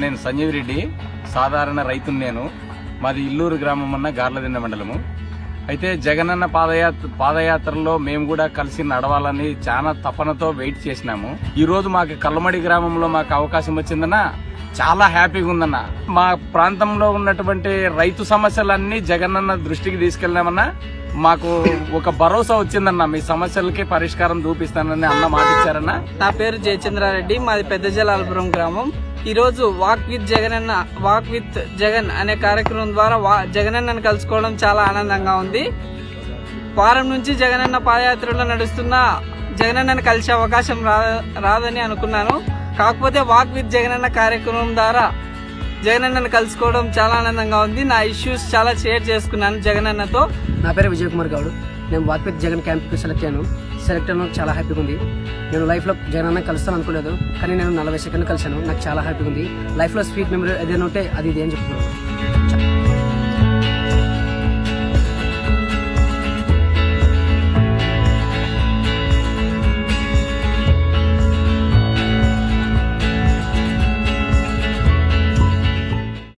నేను సంజీవ్ రెడ్డి సాధారణ రైతుని నేను. మాది ఇల్లూరు గ్రామం అన్న గార్లదిండ మండలము. అయితే జగనన్న పాదయాత్ర పాదయాత్రలో మేము కూడా కలిసి నడవాలని చాలా తపనతో వెయిట్ చేసినాము. ఈ రోజు మాకు కల్లమడి గ్రామంలో మాకు అవకాశం వచ్చిందన్న చాలా హ్యాపీగా ఉందన్న. మా ప్రాంతంలో ఉన్నటువంటి రైతు సమస్యలన్నీ జగనన్న దృష్టికి తీసుకెళ్ళామన్నా మాకు ఒక భరోసా వచ్చిందన్న. మీ సమస్యలకి పరిష్కారం చూపిస్తానని అన్న మాట ఇచ్చారన్న నా పేరు జయచంద్రారెడ్డి. మాది పెద్ద జలాలపురం గ్రామం. ఈరోజు వాక్ విత్ జగన్ అన్న వాక్ విత్ జగన్ అనే కార్యక్రమం ద్వారా వా- జగనన్నను కలుసుకోవడం చాలా ఆనందంగా ఉంది. వారం నుంచి జగనన్న పాదయాత్రలో నడుస్తున్న జగనన్నను కలిసే అవకాశం రా రాదని అనుకున్నాను. కాకపోతే వాక్ విత్ జగనన్న కార్యక్రమం ద్వారా జగన్ అన్నను కలుసుకోవడం చాలా ఆనందంగా ఉంది. నా ఇష్యూస్ చాలా షేర్ చేసుకున్నాను జగన్ అన్నతో. నా పేరు విజయ్ కుమార్ గౌడ్. నేను వాక్విత్ జగన్ క్యాంప్కి సెలెక్ట్ అయ్యాను. సెలెక్ట్ అయిన చాలా హ్యాపీగా ఉంది. నేను లైఫ్లో జగన్ అన్న కలుస్తాను అనుకోలేదు కానీ నేను నలభై సెకండ్లు కలిశాను. నాకు చాలా హ్యాపీగా ఉంది. లైఫ్లో స్వీట్ మెమరీ ఏదైనా ఉంటే అది ఇది అని చెప్తున్నాను.